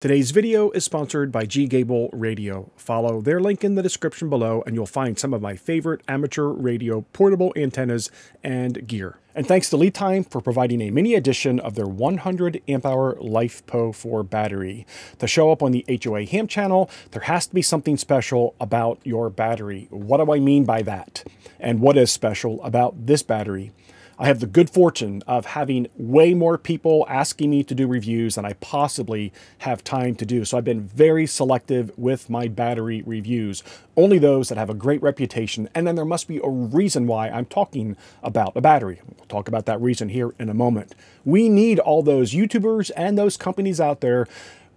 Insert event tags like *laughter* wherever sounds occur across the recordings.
Today's video is sponsored by G Gabil Radio. Follow their link in the description below and you'll find some of my favorite amateur radio portable antennas and gear. And thanks to LiTime for providing a mini edition of their 100 amp hour LiFePO4 battery. To show up on the HOA Ham channel, there has to be something special about your battery. What do I mean by that? And what is special about this battery? I have the good fortune of having way more people asking me to do reviews than I possibly have time to do. So I've been very selective with my battery reviews. Only those that have a great reputation. And then there must be a reason why I'm talking about a battery. We'll talk about that reason here in a moment. We need all those YouTubers and those companies out there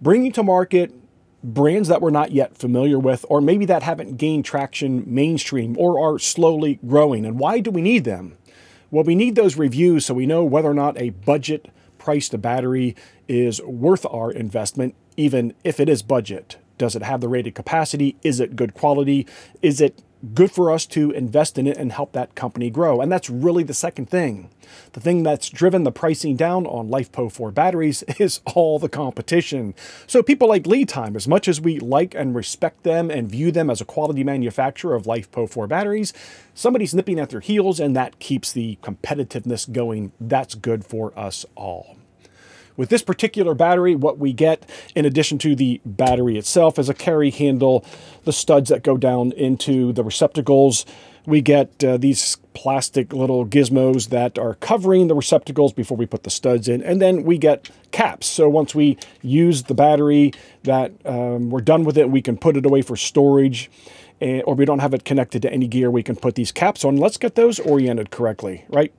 bringing to market brands that we're not yet familiar with, or maybe that haven't gained traction mainstream or are slowly growing. And why do we need them? Well, we need those reviews so we know whether or not a budget priced battery is worth our investment, even if it is budget. Does it have the rated capacity? Is it good quality? Is it good for us to invest in it and help that company grow. And that's really the second thing. The thing that's driven the pricing down on LiFePO4 batteries *laughs* is all the competition. So people like LiTime, as much as we like and respect them and view them as a quality manufacturer of LiFePO4 batteries, somebody's nipping at their heels and that keeps the competitiveness going. That's good for us all. With this particular battery, what we get in addition to the battery itself is a carry handle, the studs that go down into the receptacles. We get uh, these plastic little gizmos that are covering the receptacles before we put the studs in. And then we get caps. So once we use the battery, that um, we're done with it, we can put it away for storage and, or we don't have it connected to any gear, we can put these caps on. Let's get those oriented correctly, right?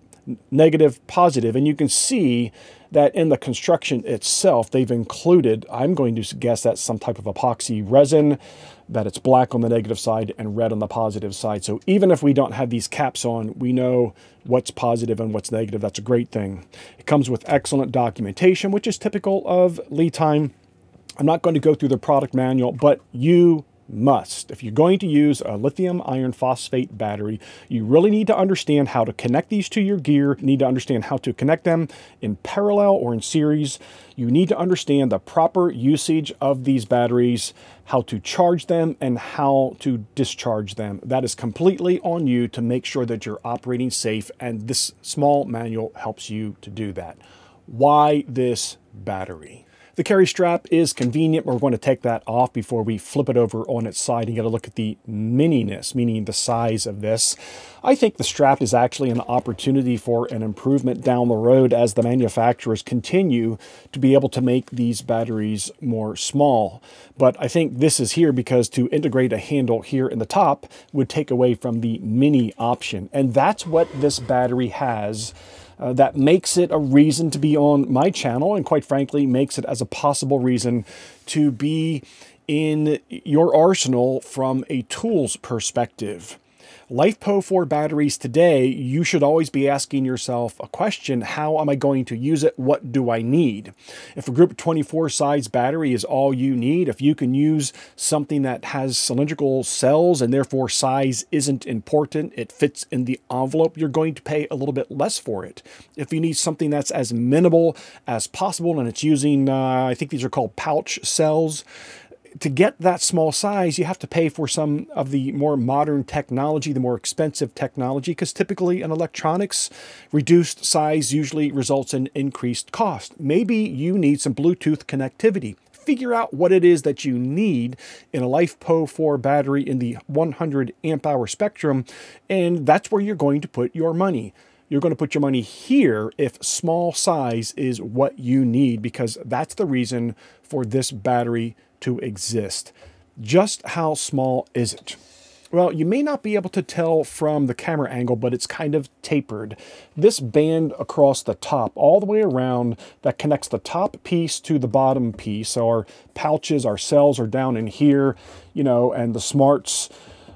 Negative, positive, and you can see that in the construction itself, they've included, I'm going to guess that's some type of epoxy resin, that it's black on the negative side and red on the positive side. So even if we don't have these caps on, we know what's positive and what's negative. That's a great thing. It comes with excellent documentation, which is typical of LiTime. I'm not going to go through the product manual, but you must. If you're going to use a lithium iron phosphate battery, you really need to understand how to connect these to your gear. You need to understand how to connect them in parallel or in series. You need to understand the proper usage of these batteries, how to charge them, and how to discharge them. That is completely on you to make sure that you're operating safe, and this small manual helps you to do that. Why this battery? The carry strap is convenient. We're going to take that off before we flip it over on its side and get a look at the mininess, meaning the size of this. I think the strap is actually an opportunity for an improvement down the road as the manufacturers continue to be able to make these batteries more small. But I think this is here because to integrate a handle here in the top would take away from the mini option. And that's what this battery has uh, that makes it a reason to be on my channel and quite frankly makes it as a possible reason to be in your arsenal from a tools perspective. LiFePO4 batteries today, you should always be asking yourself a question, how am I going to use it? What do I need? If a group 24 size battery is all you need, if you can use something that has cylindrical cells and therefore size isn't important, it fits in the envelope, you're going to pay a little bit less for it. If you need something that's as minimal as possible and it's using, uh, I think these are called pouch cells, to get that small size, you have to pay for some of the more modern technology, the more expensive technology, because typically in electronics, reduced size usually results in increased cost. Maybe you need some Bluetooth connectivity. Figure out what it is that you need in a LiFePO4 battery in the 100 amp hour spectrum, and that's where you're going to put your money you're going to put your money here if small size is what you need because that's the reason for this battery to exist. Just how small is it? Well, you may not be able to tell from the camera angle, but it's kind of tapered. This band across the top, all the way around, that connects the top piece to the bottom piece. So our pouches, our cells are down in here, you know, and the smarts,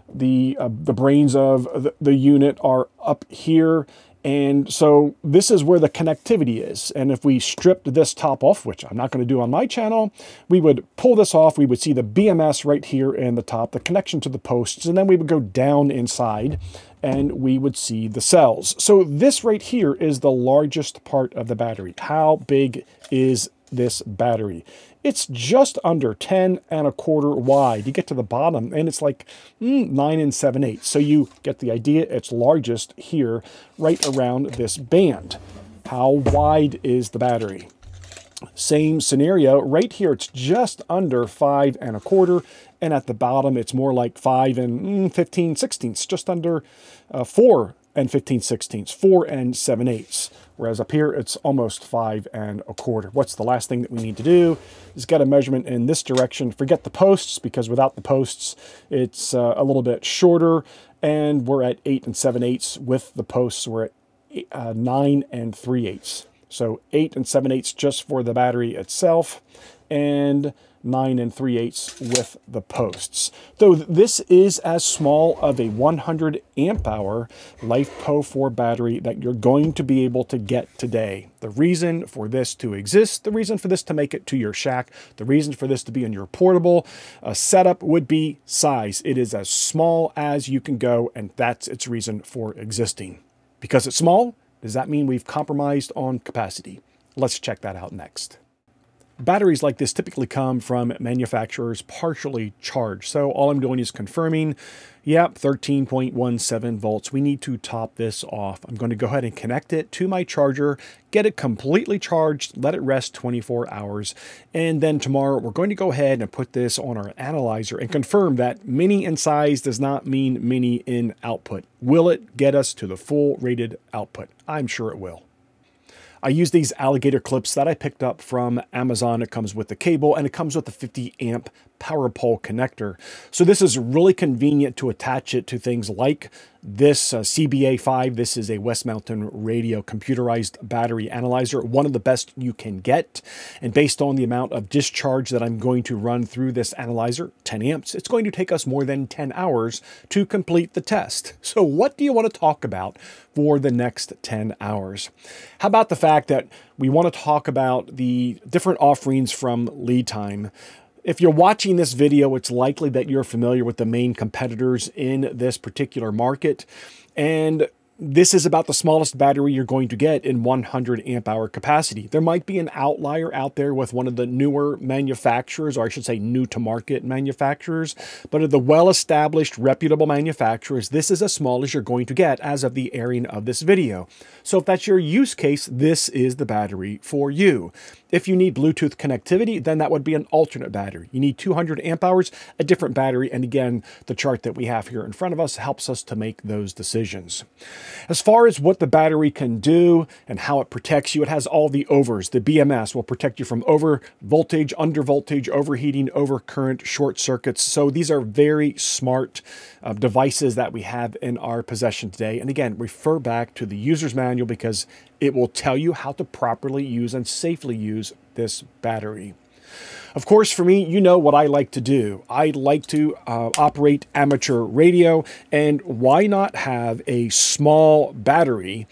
the, uh, the brains of the, the unit are up here. And so this is where the connectivity is. And if we stripped this top off, which I'm not going to do on my channel, we would pull this off. We would see the BMS right here in the top, the connection to the posts, and then we would go down inside and we would see the cells. So this right here is the largest part of the battery. How big is this battery. It's just under 10 and a quarter wide. You get to the bottom and it's like mm, 9 and 7 eighths. So you get the idea. It's largest here right around this band. How wide is the battery? Same scenario right here. It's just under 5 and a quarter. And at the bottom, it's more like 5 and mm, 15 sixteenths, just under uh, 4 and 15 sixteenths, 4 and 7 eighths. Whereas up here, it's almost 5 and a quarter. What's the last thing that we need to do is get a measurement in this direction. Forget the posts, because without the posts, it's uh, a little bit shorter. And we're at 8 and 7 eighths. With the posts, we're at eight, uh, 9 and 3 eighths. So 8 and 7 eighths just for the battery itself. And 9 and 3 eighths with the posts. Though this is as small of a 100 amp hour LiFePO4 battery that you're going to be able to get today. The reason for this to exist, the reason for this to make it to your shack, the reason for this to be in your portable uh, setup would be size. It is as small as you can go, and that's its reason for existing. Because it's small, does that mean we've compromised on capacity? Let's check that out next. Batteries like this typically come from manufacturers partially charged. So all I'm doing is confirming, yep, 13.17 volts. We need to top this off. I'm going to go ahead and connect it to my charger, get it completely charged, let it rest 24 hours. And then tomorrow we're going to go ahead and put this on our analyzer and confirm that mini in size does not mean mini in output. Will it get us to the full rated output? I'm sure it will. I use these alligator clips that I picked up from Amazon. It comes with the cable and it comes with the 50 amp power pole connector. So this is really convenient to attach it to things like this uh, CBA5. This is a West Mountain Radio computerized battery analyzer, one of the best you can get. And based on the amount of discharge that I'm going to run through this analyzer, 10 amps, it's going to take us more than 10 hours to complete the test. So what do you want to talk about for the next 10 hours? How about the fact that we want to talk about the different offerings from LiTime if you're watching this video, it's likely that you're familiar with the main competitors in this particular market. And this is about the smallest battery you're going to get in 100 amp hour capacity. There might be an outlier out there with one of the newer manufacturers, or I should say new to market manufacturers, but of the well-established reputable manufacturers, this is as small as you're going to get as of the airing of this video. So if that's your use case, this is the battery for you. If you need Bluetooth connectivity, then that would be an alternate battery. You need 200 amp hours, a different battery, and again, the chart that we have here in front of us helps us to make those decisions. As far as what the battery can do and how it protects you, it has all the overs. The BMS will protect you from over voltage, under voltage, overheating, overcurrent, short circuits. So these are very smart uh, devices that we have in our possession today. And again, refer back to the user's manual because it will tell you how to properly use and safely use this battery. Of course, for me, you know what I like to do. I like to uh, operate amateur radio, and why not have a small battery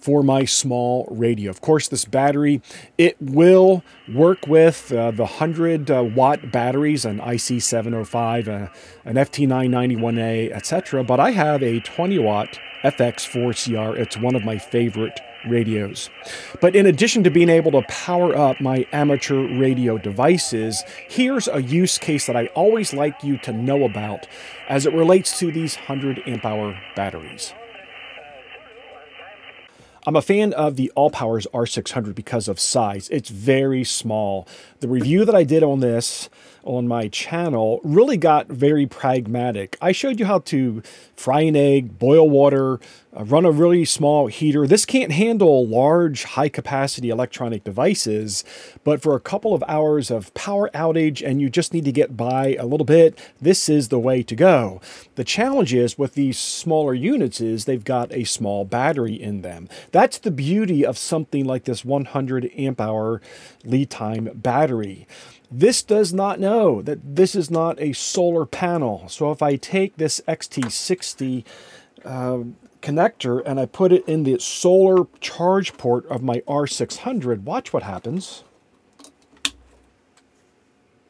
for my small radio? Of course, this battery, it will work with uh, the 100 uh, watt batteries, an IC705, uh, an FT991A, etc. But I have a 20 watt FX4CR. It's one of my favorite radios. But in addition to being able to power up my amateur radio devices, here's a use case that I always like you to know about as it relates to these 100 amp hour batteries. I'm a fan of the Allpowers R600 because of size. It's very small. The review that I did on this on my channel really got very pragmatic. I showed you how to fry an egg, boil water, uh, run a really small heater. This can't handle large, high capacity electronic devices, but for a couple of hours of power outage and you just need to get by a little bit, this is the way to go. The challenge is with these smaller units is they've got a small battery in them. That's the beauty of something like this 100 amp hour LiTime battery. This does not know that this is not a solar panel. So if I take this XT60 uh, connector and I put it in the solar charge port of my R600, watch what happens.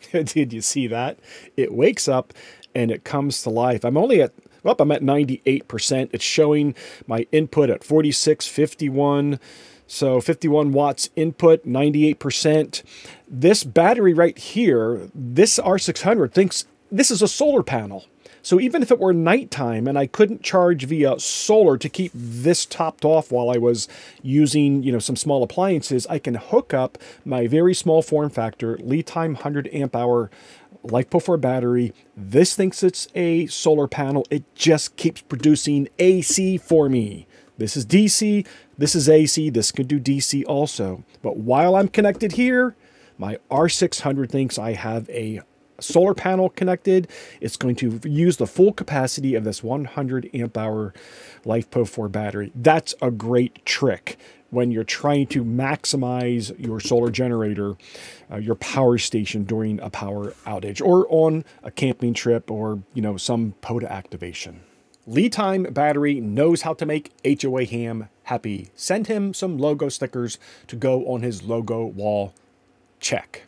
*laughs* Did you see that? It wakes up and it comes to life. I'm only at, well, I'm at 98%. It's showing my input at 46, 51, So 51 watts input, 98%. This battery right here, this R600 thinks this is a solar panel. So even if it were nighttime and I couldn't charge via solar to keep this topped off while I was using, you know, some small appliances, I can hook up my very small form factor, LiTime 100 amp hour LiFePO4 battery. This thinks it's a solar panel. It just keeps producing AC for me. This is DC, this is AC, this can do DC also. But while I'm connected here, my R600 thinks I have a solar panel connected. It's going to use the full capacity of this 100 amp hour LiFePO4 battery. That's a great trick when you're trying to maximize your solar generator, uh, your power station during a power outage or on a camping trip or, you know, some POTA activation. LiTime Battery knows how to make HOA Ham happy. Send him some logo stickers to go on his logo wall. Check.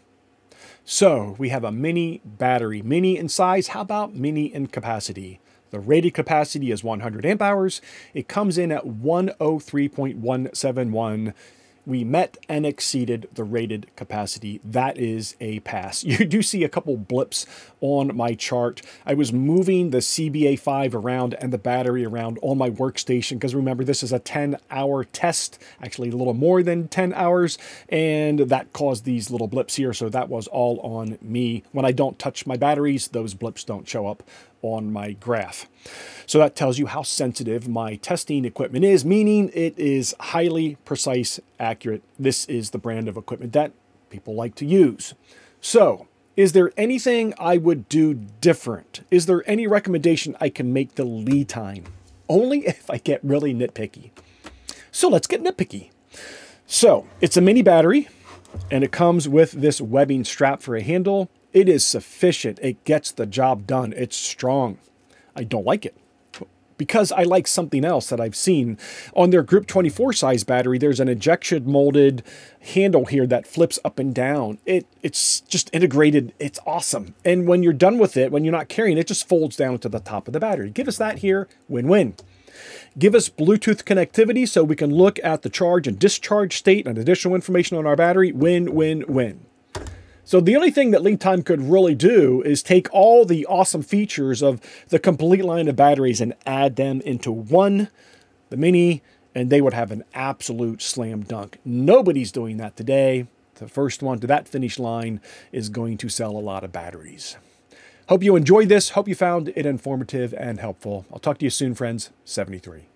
So we have a mini battery, mini in size. How about mini in capacity? The rated capacity is 100 amp hours. It comes in at 103.171 we met and exceeded the rated capacity. That is a pass. *laughs* You do see a couple blips on my chart. I was moving the CBA5 around and the battery around on my workstation because remember this is a 10 hour test, actually a little more than 10 hours, and that caused these little blips here. So that was all on me. When I don't touch my batteries, those blips don't show up on my graph. So that tells you how sensitive my testing equipment is, meaning it is highly precise, accurate. This is the brand of equipment that people like to use. So is there anything I would do different? Is there any recommendation I can make the LiTime? Only *laughs* if I get really nitpicky. So let's get nitpicky. So it's a mini battery and it comes with this webbing strap for a handle. It is sufficient. It gets the job done. It's strong. I don't like it because I like something else that I've seen. On their Group 24 size battery, there's an injection molded handle here that flips up and down. It It's just integrated. It's awesome. And when you're done with it, when you're not carrying it, just folds down to the top of the battery. Give us that here, win-win. Give us Bluetooth connectivity so we can look at the charge and discharge state and additional information on our battery. Win, win, win. So the only thing that LiTime could really do is take all the awesome features of the complete line of batteries and add them into one, the Mini, and they would have an absolute slam dunk. Nobody's doing that today. The first one to that finish line is going to sell a lot of batteries. Hope you enjoyed this. Hope you found it informative and helpful. I'll talk to you soon, friends. 73.